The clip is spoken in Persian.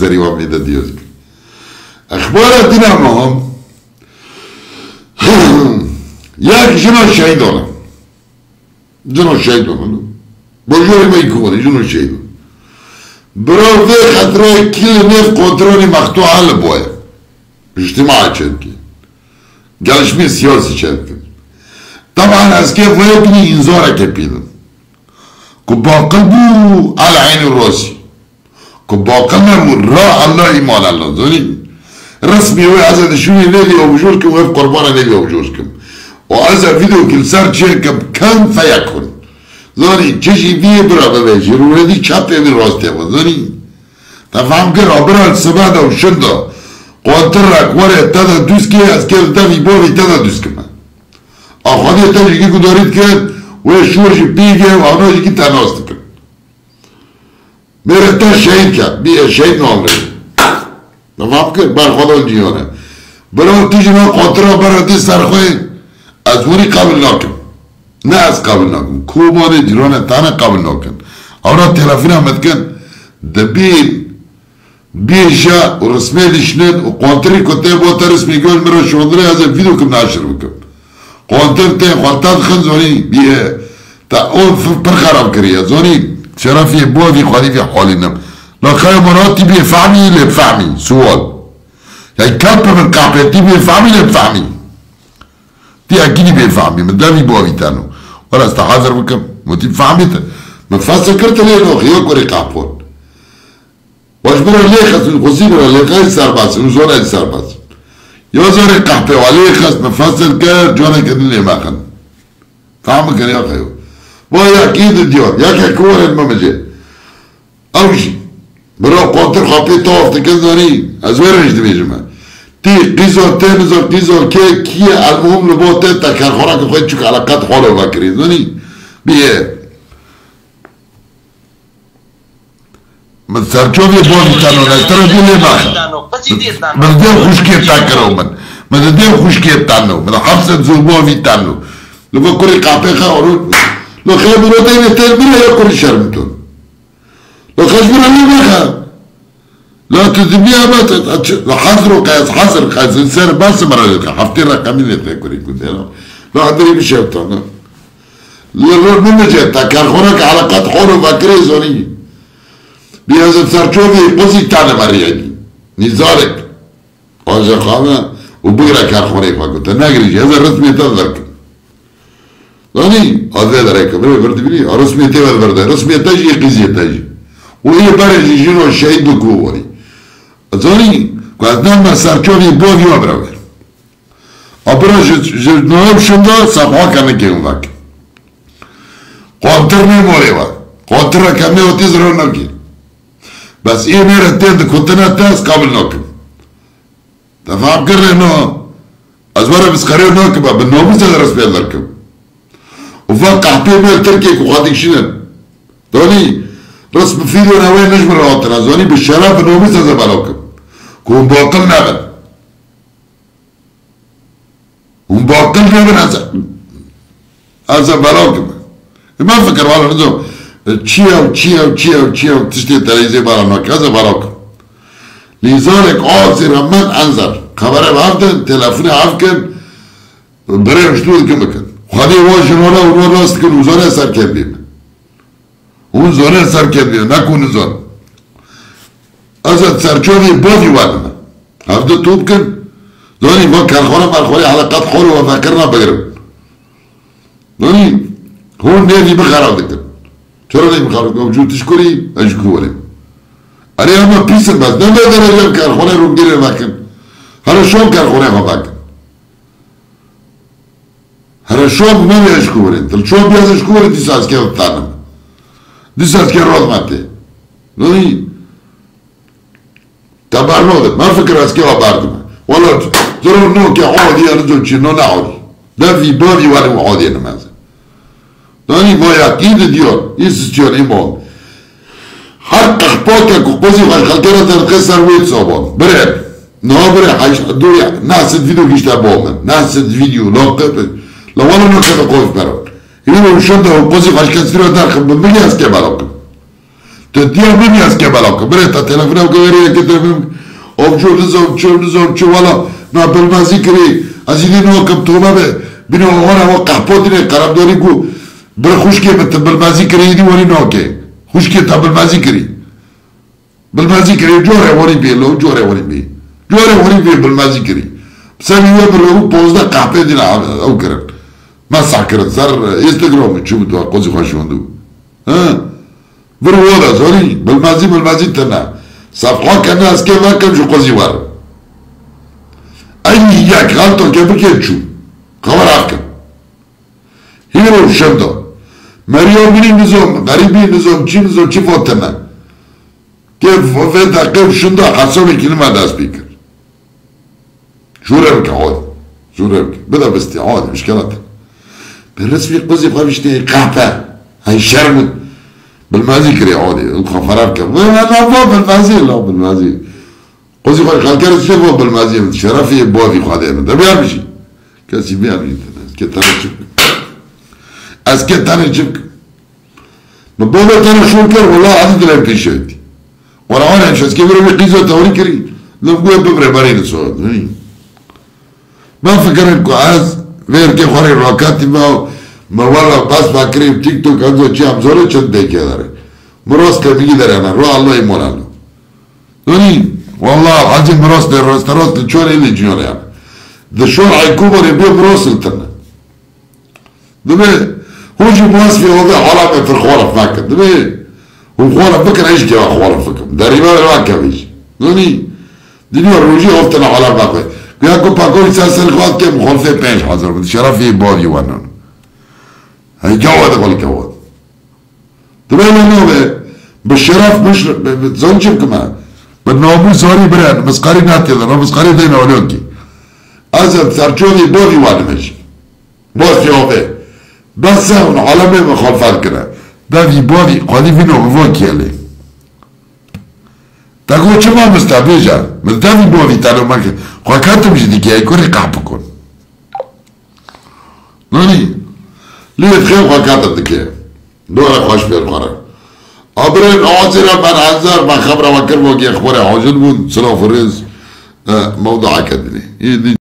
أكثرهم عدديتك أخبار دينامهم ياك جنو الشهيدون جنو الشهيدون بوجوري ما يكون جنو الشهيدون برافو خاطر كل نيف قدروني مقطوع على اجتماع تشنكي قال شمي سياسي تشنكي طبعا اسكي فايتني انزورك يا بيدن كبا قلبو على عيني الروسي كباقل را الله ايمان الله زوني رسمي هو عزا شوني ليلي وبجوركم ويف قربانا ليلي وبجوركم وعزا فيديو كل سر شركة كم فيكون زوني تشي فيه برا ببيجي روردي چاپ من راستي زوني تفهم كر عبرا السبادة وشنده قوانتر وره تدا دوست که از که دمی باری تدا دوست که من آخوانی تا جگی که دارید که و شورش بیگه و آنها جگی تناست Meraktan şehit yap. Bir şehit ne olur? Tamam ki برخواد دیاره برای تو جناب خاطر برای سرخوی از وری قبل نکن نه از قبل نکن کوبان جیران تانه قبل نکن اونا تلفین احمد کن دبی بیشا و رسمی لشنید و قانتری کته با تا رسمی گوش مرا شوندره از ویدیو کم ناشر بکم قانتر ته خورتاد خن زونی بیه تا اون پر خراب کریه زونی شرفي بو في خليفة حالنا لا خير مراتي بيفهمي اللي بفهمي سؤال يعني كلب من كعبة دي بيفهمي اللي بفهمي دي أكيد بيفهمي من دابي بو في تانو ولا استحاضر بكم ما دي فهمت ما كرت ليه لو خيوك ورقابون واجبر عليه خاص الخصيب ولا غير سرباس نزول سرباس يوزر القحبة وعليه خس مفصل كار جونا كان اللي ما خن. فاهم كان يا خيوك خيو ويا اكيد الديون يا كور الممجي او شي برو قوتر خاطي طوف تكنزوني ازوير مش دمي جمع تي قيزو تنزو قيزو كي كي المهم لبو تتا كان خوراك خويت شوك على قد حولو باكري زوني بيه من سرچوبی بودی تنو نه تر خوشکی تا کرو من من دیل خوشکی تنو من لو کوری قاپه خا اورو لو خیلی رو لو خاب الوطن يستقبلها يقول شرمتون لو خشبنا منها لا تذبيها ما حصر قياس حصر قياس إنسان بس مرة لك حفتي رقمين يتاكل يكون دينا. لو حضري بشيطان لرد من جيتا كان خورك علاقات حروب اكريزونية بهذا سرچوبي قصي تانا مرياني يعني. نزارك. واجه قامة وبيرا كان خوريفا قلت. ناقريش. هذا الرسمي تذكر. Знани, азед река, бре, върди били, а ръсме те върде, ръсме тъжи и кизи тъжи. Уи барежи жино шейду говори. Знани, која знама сарчови бови обраве. А бра жирноевшында сапака ме кен вак. Контр не молева. Контра ка ме от изронаки. Бас и ме ретен да контна тас кабл нок. Да фам кирне но. Азвара бискаре нок ба бе номус да распелдар кем. بي ميل تركيك وخاطيك شنن دوني؟ رسم انا وين نجم الوطن زوني بالشرف انه زاد بلوكب كون بوقل نابن. كون بوقل نابن هذا هذا بلوكب ما فكر والله نزوم چیو چیو چیو تشتی تلویزی برا نکاز برا کن لیزارک آزیر من انظر خبره بافدن تلفون حف کن بره اشتود کن بکن. خواهی و جنورا و رو راست کن وزاره سر کن بیم اون زونه سر کن بیم نکون زون ازت سرچوبی بودی وادم هفته توب کن زونی با کرخوره مرخوری حلقات خور و فکرنا بگرم زونی هون نیدی بخراب دکن چرا نمی‌خواد وجودش کنی مجبوره اره اما پیس بس نه بدرجه کارخونه رو گیره مکن هر شام کارخونه ها مکن شام بیازش کوره دیس از که تانم دیس از که راد مته نوی تبر نوده من فکر از که آبردم ولا ضرور نو که عادی ارزو چی نو نعادی ده فی بابی ولی عادی نمازه Oni moja kide dio, istiyor imam. Har kahpota ku qozi ghash khalkara tan qasar wit sobon. Bre. No bre hash duri nas video gishta bomen. Nas video laqab. La wala no kada qof baro. Yino shonda qozi ghash kasira dar khab bigi aske barok. تدیا بمی از که بلا که بره تا تلفن او که بری که تلفن آبجو نزام چو نزام چو والا نا بلمازی کری از این نو کم توبه به بینو آقا نو قحپا دینه قرب داری کو بره خوش که مت بلمازی کری دی ولی نو که که تا بلمازی کری بلمازی کری جوره ولی بی لو جوره ولی بی جوره ولی بی بلمازی کری سر یه بره پوزده قحپه دینه او ما ساكر سر انستغرام تشوف دو قوزي خوشوندو ها بروالا زوري بالمازي بالمازي تنا صفحة كناس كيف كم شو قوزي وار اي ياك غلطة كيف كيف شو خبر عفكم هيرو شمدو مريم بني نظام غريبي نظام چي نظام چي فوتنا كيف فتا كيف شندو حسوني كلمة داس بيكر شو رأيك عادي شو رأيك بدأ باستعادة مشكلتك بالنسبة قصدي بقى بيشتهي قحبة هيشرمت بالمازيكر يعودي الخفرات كم. لا بالمازيل لا بالمازيل. قصدي قال قال كرس شبه من شرفي بوفي خادين ده بيعرفش كاسي بيعرفش كتر شبك اسكت أنا شبك نبوبة أنا شو كر؟ والله عدد لا يمكن شهدي وأنا وأنا شو اسكي بري قيزو توري كري. لو بقول ببري بارين السؤال ما فكرك ب Verke fare una cattiva, ma guarda, basta a creare TikTok, anche ci ha solo c'è da chiedere. Mroste mi chiedere, ma lo allo e morano. Non è, wallah, oggi mroste, roste, roste, ciò è il giorno. The shore I cover e più mroste. Dove? Hoje الناس في وضع علاقة في الخوارف فاكر دمي وخوارف فكر إيش كيف خوارف فكر داري ما راكب إيش دوني دنيا الرجوع وفتنا علاقة فيه بیا کو پاکوی سر خواد که مخالفه پنج حاضر بود شرفی بادی ونن هی جواد قول جواد تبين انه بالشرف مش بتزوجهم كمان بالناموس زاري بران مسقاري ناتي ده مسقاري دينا ولوكي ازم سرچوني بودي وانا ماشي بوس يوفي بس اون عالمي مخالفات كده ده في بودي قادي فينو بفوكي عليه تقول چما مستبيجا مستبي بودي تانو مكه خواکاتم جدی که ای کنی قحب کن نانی لیت خیل خواکاتم دکه دور خوش بیر خوره ابرین آزیر من حضر من خبر وکر وکی اخبار حاجل بود سلاف رز موضوع کدنی